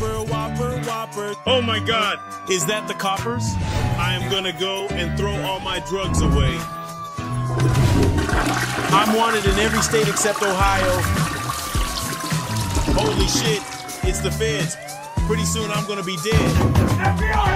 Whopper, Whopper, Whopper. Oh my god! Is that the coppers? I am gonna go and throw all my drugs away. I'm wanted in every state except Ohio. Holy shit, it's the feds. Pretty soon I'm gonna be dead. FBI!